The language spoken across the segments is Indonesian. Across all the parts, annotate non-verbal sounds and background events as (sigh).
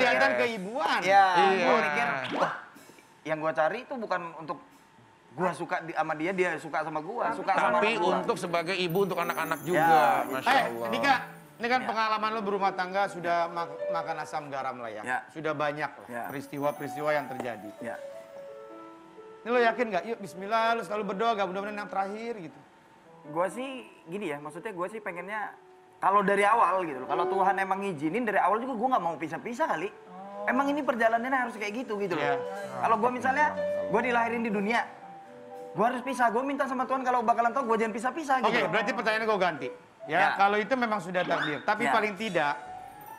kelihatan keibuan. Iya, Iya. gue mikir, wah, yang gue cari itu bukan untuk gue suka di, sama dia, dia suka sama gue, suka sama Tapi gua. untuk sebagai ibu untuk anak-anak juga, Ya, masya Eh, Allah. Dika, ini kan pengalaman lo berumah tangga sudah mak- makan asam garam lah ya. Ya. Sudah banyak lah Ya. peristiwa-peristiwa yang terjadi. Ya. Ini lo yakin nggak? Yuk Bismillah, lo selalu berdoa, gak mudah-mudahan yang terakhir gitu. Gue sih gini ya, maksudnya gue sih pengennya kalau dari awal gitu loh. Kalau Tuhan emang ngizinin dari awal juga gue nggak mau pisah-pisah kali. Emang ini perjalanannya harus kayak gitu gitu loh. Iya. Kalau gue misalnya gue dilahirin di dunia, gue harus pisah. Gue minta sama Tuhan kalau bakalan tau gue jangan pisah-pisah Oke, gitu. loh. berarti pertanyaannya gue ganti. Ya, Ya. kalau itu memang sudah takdir. Tapi Ya. paling tidak,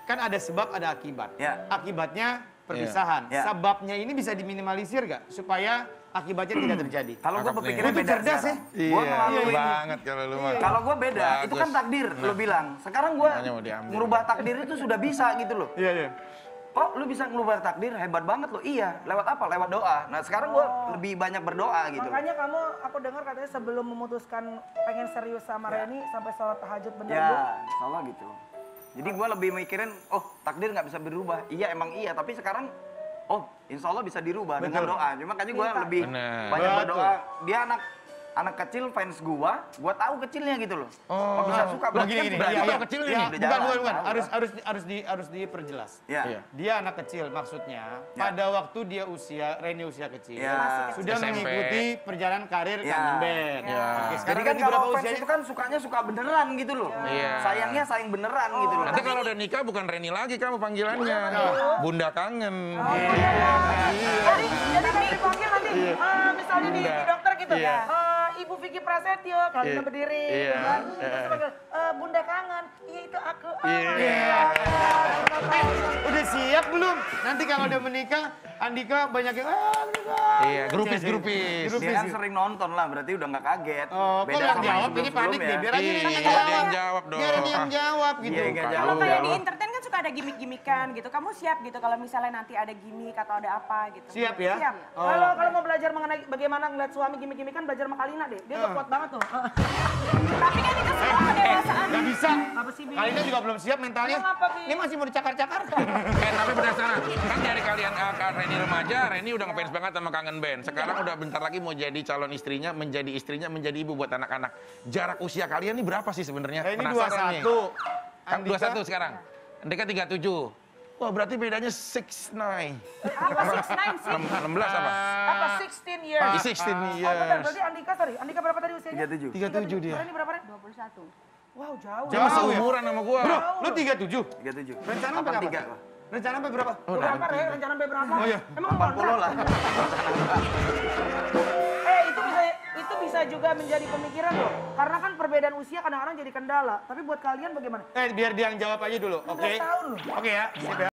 kan ada sebab, ada akibat. Ya. Akibatnya perpisahan. Ya. Sebabnya ini bisa diminimalisir gak? Supaya akibatnya tidak terjadi. Kalau gue berpikirnya Lu tuh beda cerdas sekarang. Iya, Gua ngelaluin- banget kalau lu mah. Kalau gue beda, itu kan Bagus. takdir, Nah. lo bilang. Sekarang gue merubah takdir itu sudah bisa gitu loh. Iya, iya. Oh, lu bisa ngerubah takdir, hebat banget lo. Iya, lewat apa? Lewat doa. Nah, sekarang gue lebih banyak berdoa gitu. Makanya kamu, aku dengar katanya sebelum memutuskan pengen serius sama Reni sampai sholat tahajud bener? Ya, salah gitu. Jadi gue lebih mikirin, oh takdir nggak bisa berubah. Iya emang iya, tapi sekarang, oh insya Allah bisa dirubah dengan Betul. doa. Cuma makanya gue Minta. lebih Bener. banyak berdoa. Dia anak anak kecil fans gue, gue tahu kecilnya gitu loh. Oh, bisa suka. Begini, Berarti kan gini. berarti Iya, kan iya. kecil Iya, ini. udah bukan, jalan, bukan, bukan. Harus, harus, di- harus, di, harus diperjelas. Ya. Iya. Dia anak kecil, maksudnya Ya. pada waktu dia usia, Reni usia kecil, Ya. sudah SMP. mengikuti perjalanan karir Ya. kangen band. Ya. Oke, Jadi kan kalau berapa fans usianya? itu kan sukanya suka beneran gitu loh. Iya. Sayangnya sayang beneran gitu loh. Nanti kalau udah nikah bukan Reni lagi kamu panggilannya. Bunda kangen. Jadi, jadi kalau dipanggil nanti, eh, misalnya di, dokter gitu, Iya. Ibu Vicky Prasetyo, kalian Iya. berdiri, Iya. kan? Iya. Terus panggil, "Eh, Bunda kangen, iya itu aku. Oh, Iya. Nanti kalau udah menikah, Andika banyak yang, ah, menikah. Iya, grupis-grupis. Grupis. Dia kan sering nonton lah, berarti udah nggak kaget. Oh, kok yang jawab? Ini panik deh, biar aja Reni yang Iya, jawab. dia yang jawab dong. Biar Reni yang jawab gitu. Iya, Kalau kayak di entertain kan suka ada gimmick-gimmickan gitu. Kamu siap gitu kalau misalnya nanti ada gimmick atau ada apa gitu. Siap ya? Siap. Oh. Kalau kalau mau belajar mengenai bagaimana ngeliat suami gimmick-gimmick kan belajar sama Kalina deh. Dia tuh kuat banget tuh. Tapi kan itu semua kedewasaan. Gak bisa. Apa sih, Bi? Kalian juga belum siap mentalnya. Ini masih mau dicakar-cakar. Eh tapi penasaran, kan dari kalian uh, Kak Reni remaja, Reni udah ngefans banget sama kangen band. Sekarang iya. udah bentar lagi mau jadi calon istrinya, menjadi istrinya, menjadi ibu buat anak-anak. Jarak usia kalian ini berapa sih sebenarnya? Reni dua 21. Nih. dua satu sekarang. Andika 37. Wah berarti bedanya 6'9". Apa 6'9 sih? 16 apa? Apa 16 years? Iya, ah, 16 years. Oh berarti Andika, sorry. Andika berapa tadi usianya? 37. 37 dia. Berani berapa, puluh satu? Wow, jauh. Jauh seumuran umuran sama gua. Bro, lu 37? 37. Rencana berapa? 3. Rencana sampai berapa? berapa, Re? Rencana sampai berapa? Oh, iya. Emang mau 80 lah. (laughs) Eh, itu bisa itu bisa juga menjadi pemikiran loh. Karena kan perbedaan usia kadang-kadang jadi kendala. Tapi buat kalian bagaimana? Eh, biar dia yang jawab aja dulu, oke? 16 tahun loh. Oke ya, sip ya.